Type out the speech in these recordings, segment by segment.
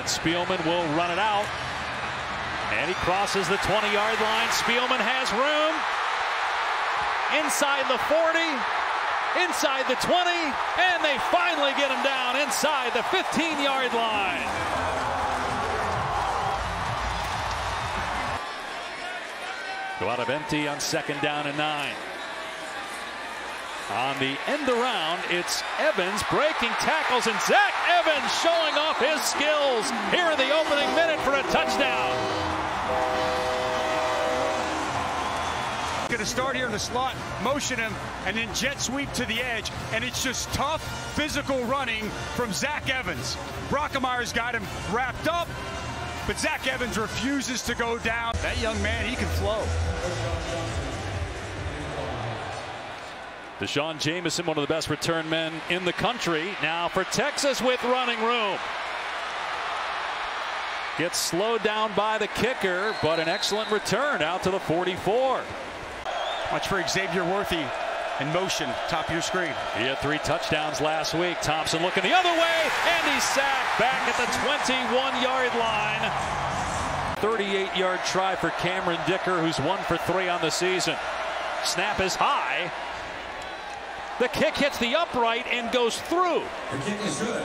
And Spielman will run it out. And he crosses the 20-yard line. Spielman has room. Inside the 40, inside the 20, and they finally get him down inside the 15-yard line. Go out of empty on second down and nine. On the end around, it's Evans breaking tackles, and Zach Evans showing off his skills here in the opening minute for a touchdown. Going to start here in the slot, motion him, and then jet sweep to the edge. And it's just tough physical running from Zach Evans. Brockermeyer's got him wrapped up, but Zach Evans refuses to go down. That young man, he can flow. D'Shawn Jamison, one of the best return men in the country. Now for Texas with running room. Gets slowed down by the kicker, but an excellent return out to the 44. Watch for Xavier Worthy in motion, top of your screen. He had three touchdowns last week. Thompson looking the other way, and he's sacked back at the 21-yard line. 38-yard try for Cameron Dicker, who's one for three on the season. Snap is high. The kick hits the upright and goes through. The kick is good.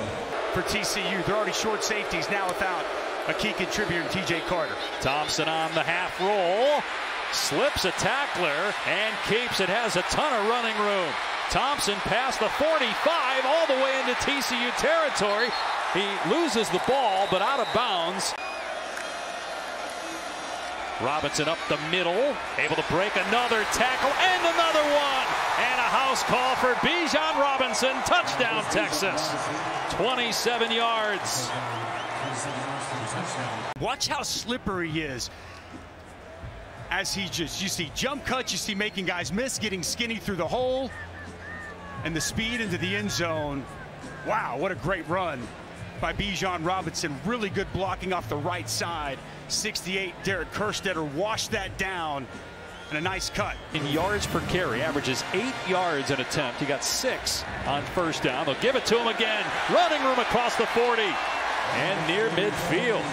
For TCU, they're already short safeties now without a key contributor in TJ Carter. Thompson on the half roll. Slips a tackler and keeps it. Has a ton of running room. Thompson past the 45 all the way into TCU territory. He loses the ball, but out of bounds. Robinson up the middle, able to break another tackle and another one. And a house call for Bijan Robinson. Touchdown, Texas. 27 yards. Watch how slippery he is. As he just, you see jump cuts, you see making guys miss, getting skinny through the hole, and the speed into the end zone. Wow, what a great run by Bijan Robinson. Really good blocking off the right side. 68, Derek Kerstetter washed that down. And a nice cut. In yards per carry, averages eight yards an attempt. He got six on first down. They'll give it to him again. Running room across the 40 and near midfield.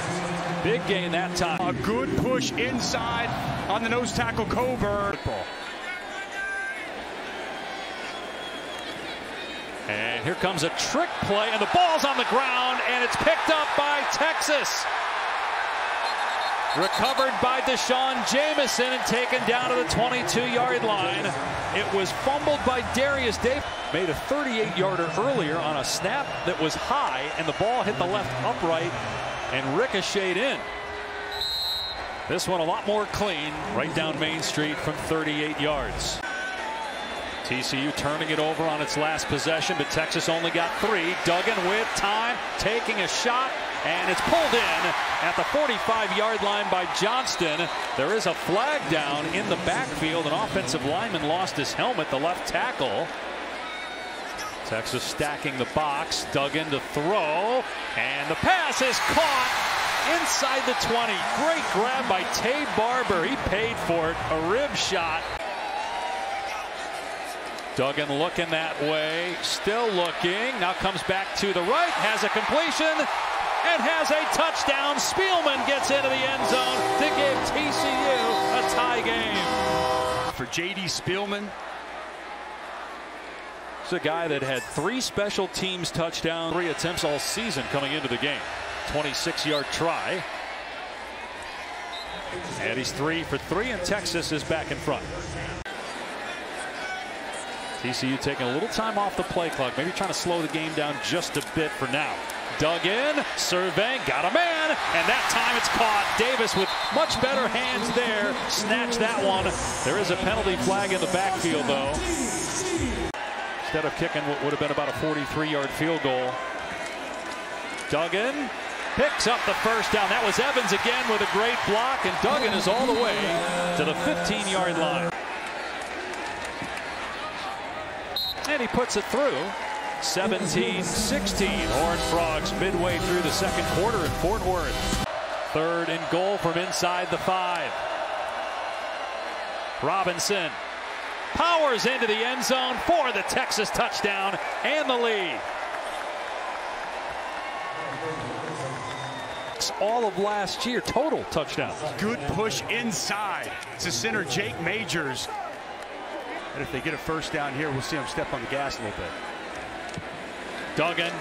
Big gain that time. A good push inside on the nose tackle Coburn. And here comes a trick play, and the ball's on the ground, and it's picked up by Texas. Recovered by D'Shawn Jamison and taken down to the 22-yard line. It was fumbled by Derius Davis. Made a 38-yarder earlier on a snap that was high, and the ball hit the left upright and ricocheted in. This one a lot more clean, right down Main Street from 38 yards. TCU turning it over on its last possession, but Texas only got three. Duggan with time, taking a shot, and it's pulled in at the 45-yard line by Johnston. There is a flag down in the backfield. An offensive lineman lost his helmet, the left tackle. Texas stacking the box. Duggan to throw, and the pass is caught inside the 20. Great grab by Taye Barber. He paid for it. A rib shot. Duggan looking that way, still looking. Now comes back to the right, has a completion, and has a touchdown. Spielman gets into the end zone to give TCU a tie game. For J.D. Spielman. It's a guy that had three special teams touchdowns, three attempts all season coming into the game. 26-yard try. And he's three for three, and Texas is back in front. TCU taking a little time off the play clock, maybe trying to slow the game down just a bit for now. Duggan, surveying, got a man, and that time it's caught. Davis with much better hands there, snatched that one. There is a penalty flag in the backfield, though. Instead of kicking what would have been about a 43-yard field goal. Duggan picks up the first down. That was Evans again with a great block, and Duggan is all the way to the 15-yard line. And he puts it through. 17-16. Horned Frogs midway through the second quarter in Fort Worth. Third and goal from inside the five. Robinson powers into the end zone for the Texas touchdown and the lead. all of last year total touchdowns. Good push inside to center Jake Majors. And if they get a first down here, we'll see them step on the gas a little bit. Duggan,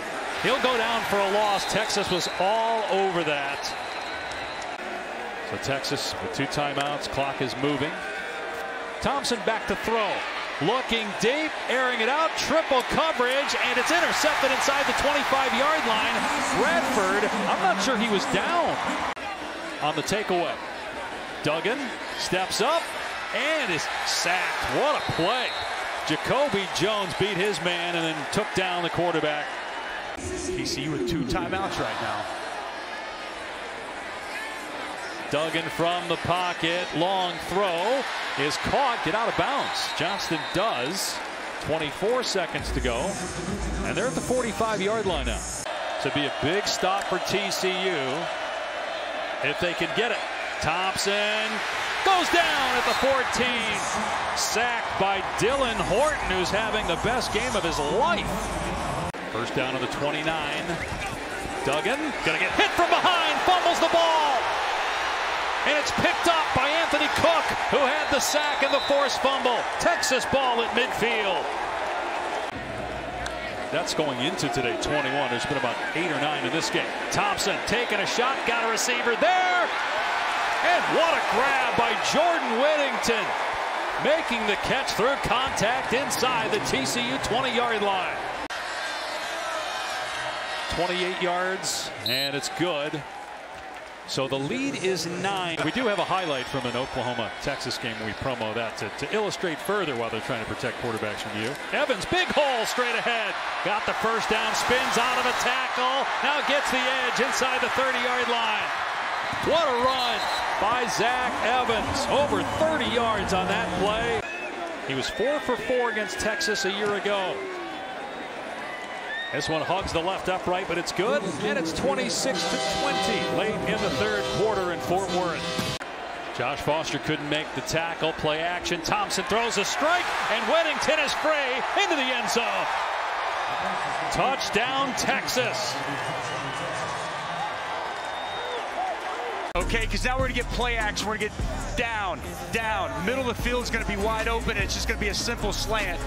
he'll go down for a loss. Texas was all over that. So Texas with two timeouts, clock is moving. Thompson back to throw. Looking deep, airing it out, triple coverage, and it's intercepted inside the 25-yard line. Bradford, I'm not sure he was down on the takeaway. Duggan steps up and is sacked. What a play. Jacoby Jones beat his man and then took down the quarterback. TCU with two timeouts right now. Duggan from the pocket. Long throw is caught. Get out of bounds. Johnston does. 24 seconds to go. And they're at the 45 yard line now. To be a big stop for TCU. If they can get it. Thompson goes down at the 14. Sacked by Dylan Horton, who's having the best game of his life. First down of the 29. Duggan gonna get hit from behind, fumbles the ball. And it's picked up by Anthony Cook, who had the sack and the forced fumble. Texas ball at midfield. That's going into today, 21. There's been about eight or nine in this game. Thompson taking a shot, got a receiver there. And what a grab by Jordan Whittington. Making the catch through contact inside the TCU 20-yard line. 28 yards, and it's good. So the lead is nine. We do have a highlight from an Oklahoma-Texas game. We promo that to, to, illustrate further while they're trying to protect quarterbacks from you. Evans, big hole straight ahead. Got the first down, spins out of a tackle. Now gets the edge inside the 30-yard line. What a run by Zach Evans. Over 30 yards on that play. He was four for four against Texas a year ago. This one hugs the left upright, but it's good. And it's 26 to 20 late in the third quarter in Fort Worth. Josh Foster couldn't make the tackle. Play action. Thompson throws a strike, and Whittington is free into the end zone. Touchdown, Texas. Okay, because now we're going to get play action. We're going to get down, down. Middle of the field is going to be wide open. It's just going to be a simple slant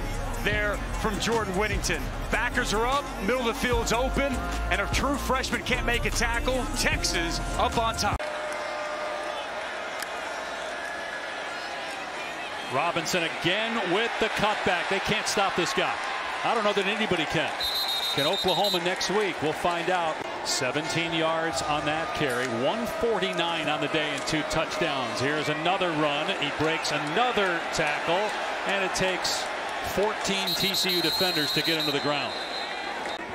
there from Jordan Whittington. Backers are up, middle of the field's open, and a true freshman can't make a tackle. Texas up on top. Robinson again with the cutback. They can't stop this guy. I don't know that anybody can. Can Oklahoma next week? We'll find out. 17 yards on that carry. 149 on the day and two touchdowns. Here's another run. He breaks another tackle, and it takes 14 TCU defenders to get into the ground.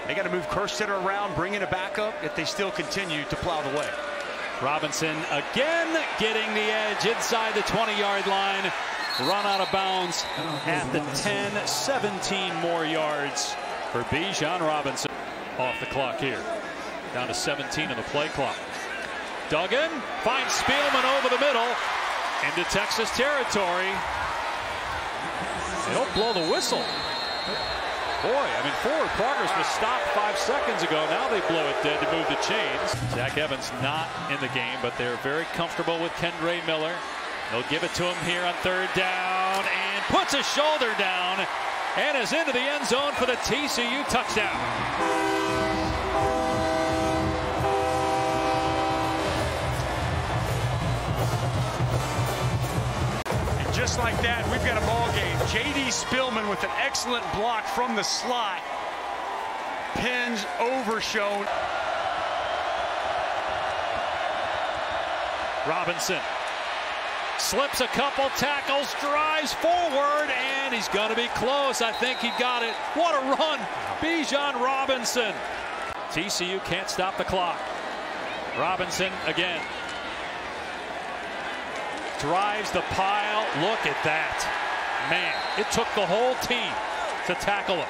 They got to move Kerstetter around, bring in a backup if they still continue to plow the way. Robinson again getting the edge inside the 20-yard line. Run out of bounds at the 10, 17 more yards for Bijan Robinson. Off the clock here. Down to 17 in the play clock. Duggan finds Spielman over the middle into Texas territory. They don't blow the whistle. Boy, I mean, forward progress was stopped five seconds ago. Now they blow it dead to move the chains. Zach Evans not in the game, but they're very comfortable with Kendre Miller. They'll give it to him here on third down and puts his shoulder down and is into the end zone for the TCU touchdown. And just like that, we've got a ball game. J.D. Spielman with an excellent block from the slot. Pins overshown. Robinson slips a couple tackles, drives forward, and he's going to be close. I think he got it. What a run. Bijan Robinson. TCU can't stop the clock. Robinson again. Drives the pile. Look at that. Man, it took the whole team to tackle him.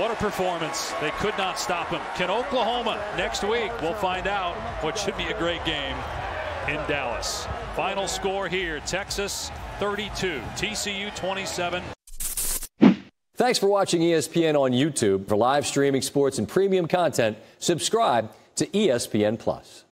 What a performance. They could not stop him. Can Oklahoma next week? We'll find out what should be a great game in Dallas. Final score here Texas 32, TCU 27. Thanks for watching ESPN on YouTube. For live streaming sports and premium content, subscribe to ESPN Plus.